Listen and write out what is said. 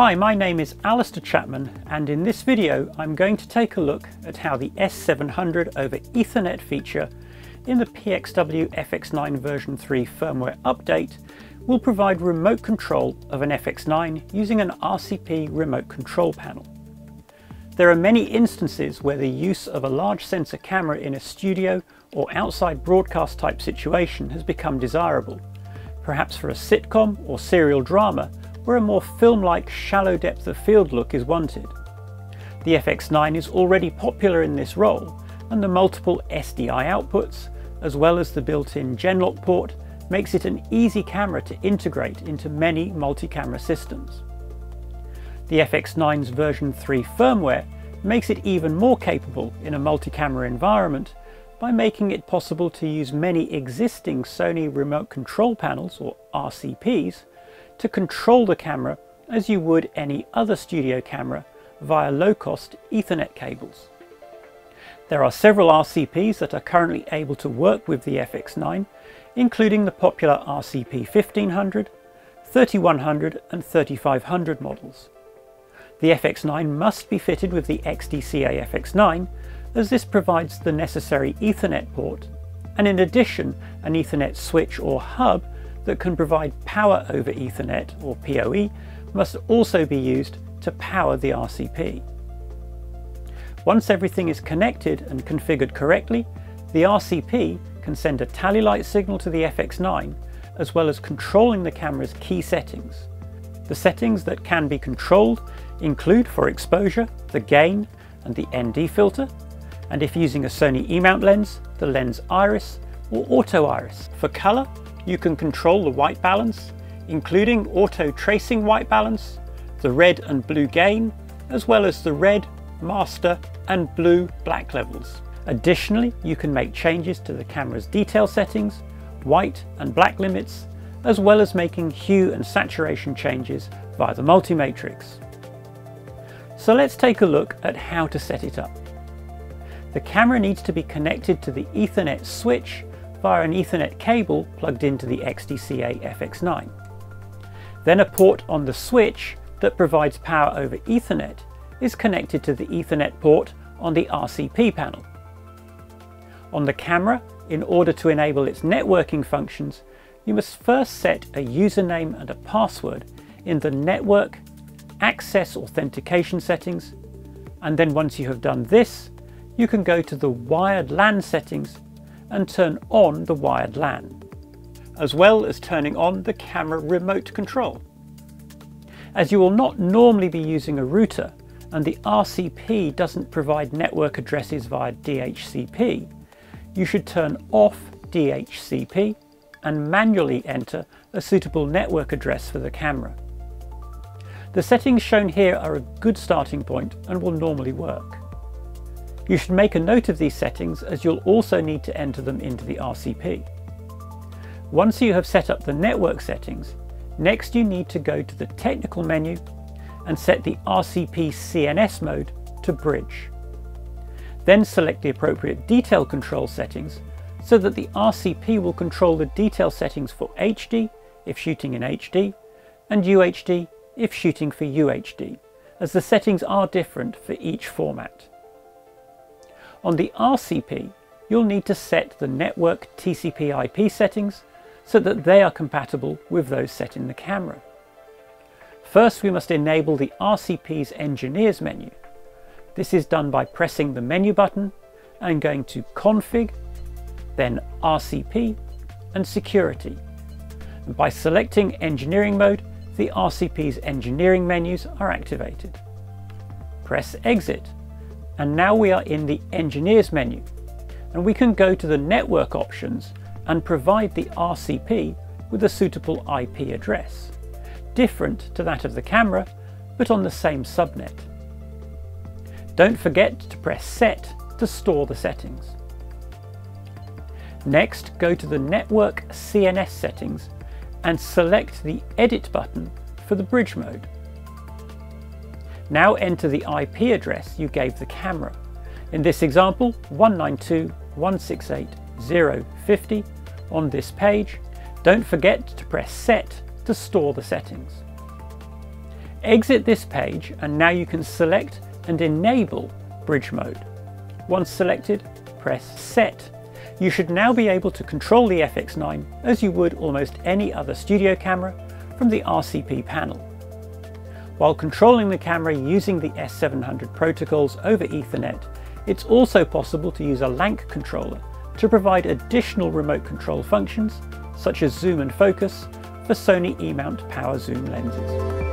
Hi, my name is Alister Chapman and in this video I'm going to take a look at how the S700 over Ethernet feature in the PXW FX9 version 3 firmware update will provide remote control of an FX9 using an RCP remote control panel. There are many instances where the use of a large sensor camera in a studio or outside broadcast type situation has become desirable, perhaps for a sitcom or serial drama where a more film-like shallow depth of field look is wanted. The FX9 is already popular in this role, and the multiple SDI outputs, as well as the built-in Genlock port, makes it an easy camera to integrate into many multi-camera systems. The FX9's version 3 firmware makes it even more capable in a multi-camera environment by making it possible to use many existing Sony remote control panels, or RCPs, to control the camera as you would any other studio camera via low-cost Ethernet cables. There are several RCPs that are currently able to work with the FX9, including the popular RCP 1500, 3100 and 3500 models. The FX9 must be fitted with the XDCA FX9 as this provides the necessary Ethernet port and in addition an Ethernet switch or hub that can provide power over Ethernet, or PoE, must also be used to power the RCP. Once everything is connected and configured correctly, the RCP can send a tally light signal to the FX9 as well as controlling the camera's key settings. The settings that can be controlled include for exposure, the gain and the ND filter, and if using a Sony E-mount lens, the lens iris or auto iris. For colour, you can control the white balance, including auto tracing white balance, the red and blue gain, as well as the red, master and blue black levels. Additionally, you can make changes to the camera's detail settings, white and black limits, as well as making hue and saturation changes via the multi-matrix. So let's take a look at how to set it up. The camera needs to be connected to the Ethernet switch via an Ethernet cable plugged into the XDCA FX9. Then a port on the switch that provides power over Ethernet is connected to the Ethernet port on the RCP panel. On the camera, in order to enable its networking functions, you must first set a username and a password in the Network Access Authentication settings, and then once you have done this, you can go to the Wired LAN settings and turn on the wired LAN, as well as turning on the camera remote control. As you will not normally be using a router and the RCP doesn't provide network addresses via DHCP, you should turn off DHCP and manually enter a suitable network address for the camera. The settings shown here are a good starting point and will normally work. You should make a note of these settings as you'll also need to enter them into the RCP. Once you have set up the network settings, next you need to go to the technical menu and set the RCP CNS mode to bridge. Then select the appropriate detail control settings so that the RCP will control the detail settings for HD if shooting in HD and UHD if shooting for UHD, as the settings are different for each format. On the RCP, you'll need to set the network TCP IP settings so that they are compatible with those set in the camera. First, we must enable the RCP's engineers menu. This is done by pressing the menu button and going to Config, then RCP and Security. And by selecting Engineering mode, the RCP's engineering menus are activated. Press Exit and now we are in the Engineers menu and we can go to the Network options and provide the RCP with a suitable IP address, different to that of the camera but on the same subnet. Don't forget to press Set to store the settings. Next, go to the Network CNS settings and select the Edit button for the bridge mode. Now enter the IP address you gave the camera. In this example, 192.168.0.50 on this page. Don't forget to press Set to store the settings. Exit this page and now you can select and enable bridge mode. Once selected, press set. You should now be able to control the FX9 as you would almost any other studio camera from the RCP panel. While controlling the camera using the S700 protocols over Ethernet, it's also possible to use a LANC controller to provide additional remote control functions such as zoom and focus for Sony E-mount power zoom lenses.